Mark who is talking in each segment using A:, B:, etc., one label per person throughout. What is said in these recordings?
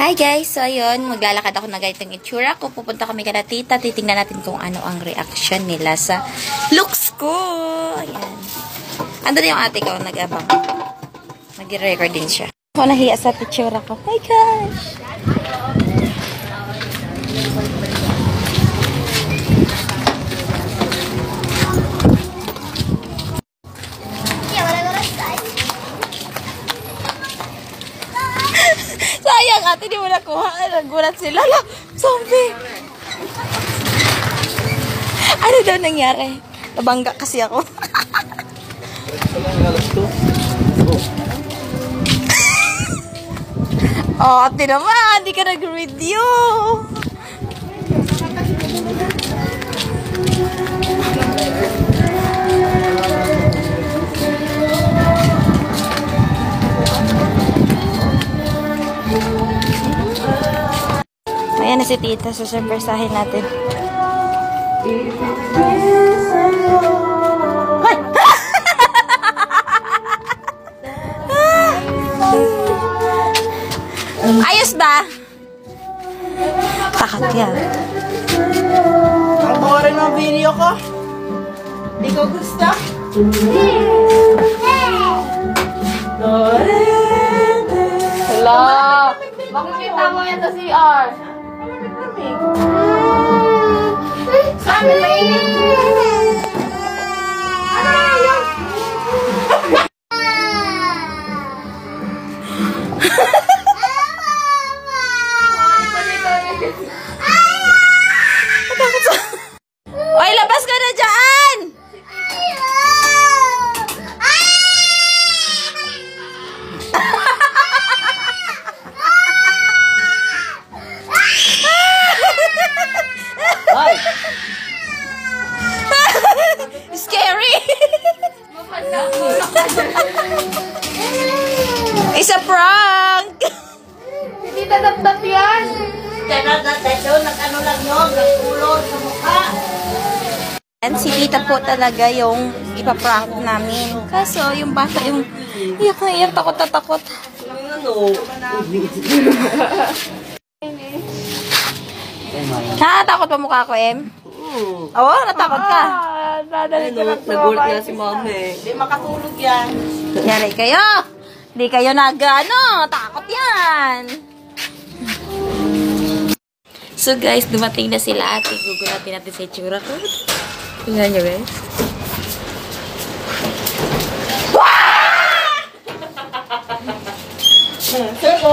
A: Hi guys! So ayun, maglalakad ako na ganitong itsura ko. Pupunta kami kala tita. Titingnan natin kung ano ang reaction nila sa looks ko. Ayan. Ando yung ate ko, nag-abang. Nag-record din siya. Ako nahiya sa itsura ko. Hi gosh! Sayang ate, di mo nakuha. Nagulat sila. Lala, zombie! Ano daw nangyari? Nabangga kasi ako. oh, ate naman, di ka nag-review. Si tita, so surpresahin natin. Ay! Ayos ba? Takot yan.
B: Ang boring ng video ko. Hindi ko gusto.
C: Hello! Makikita mo yan sa CR.
B: I'm
A: leaving. It's a prank!
C: Hindi tatap-tap yan!
B: Nag-ano lang yun, nagkulot sa mukha.
A: And si tita po talaga yung ipaprank namin. Kaso, yung bata yung iyak na iyak, takot na takot.
B: Ano?
A: Natatakot pa mukha ko, Em? Oo, natakot ka.
C: Dadalik ka
B: Ano,
C: ng
B: nagulat nga si mami. Hindi makatulog yan.
A: Yari kayo. Hindi kayo nag, ano, takot yan. So guys, dumating na sila ate. Gugulatin natin sa itsura ko. Tingnan nyo guys.
B: Sir ko.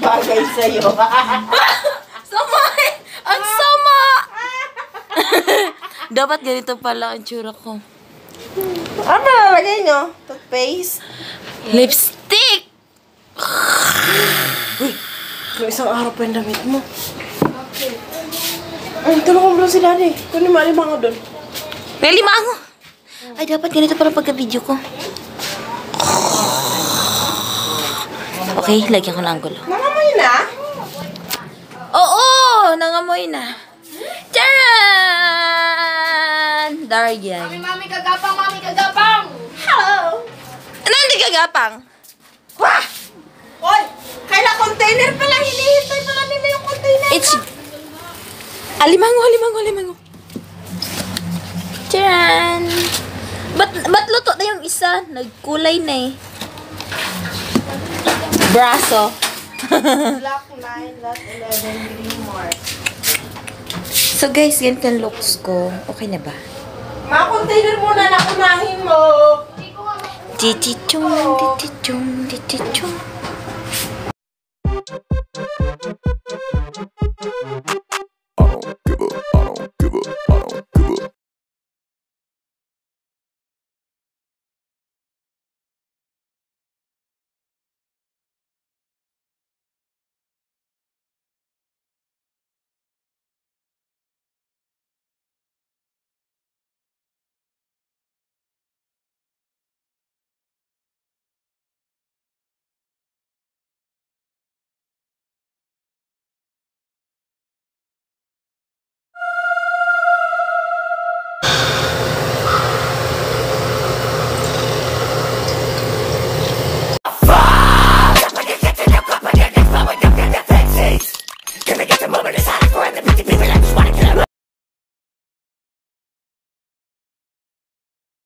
B: Bagay sa'yo.
A: Sama! eh! Ang sama! Dapat ganito pala ang tsura ko.
B: ano ba nalagay nyo? Toothpaste?
A: Lipstick!
B: Kung isang araw pa yung damit mo. Ay, tulungan mo lang sila ni. Kunin mo alimang ako doon.
A: May limango! Ay, dapat ganito pala pagka-video ko. Okay, lagyan ko ng angulo.
B: Nangamoy na?
A: Oo! Nangamoy na. Charan! Darian.
C: Mami kagapang, mami kagapang!
B: Hello!
A: Ano hindi kagapang? Wah!
B: Oy! Kaila container pala. Hinihintay pala nila yung container.
A: It's... Alimango, alimango, alimango. Charan! Ba't, ba't luto na yung isa? Nagkulay na eh. Braso.
B: Black 9, lot 11, green more.
A: So guys, ganito ang looks ko. Okay na ba?
B: Mga container muna na kunahin mo.
A: Chichichong, chichichong, chichichong.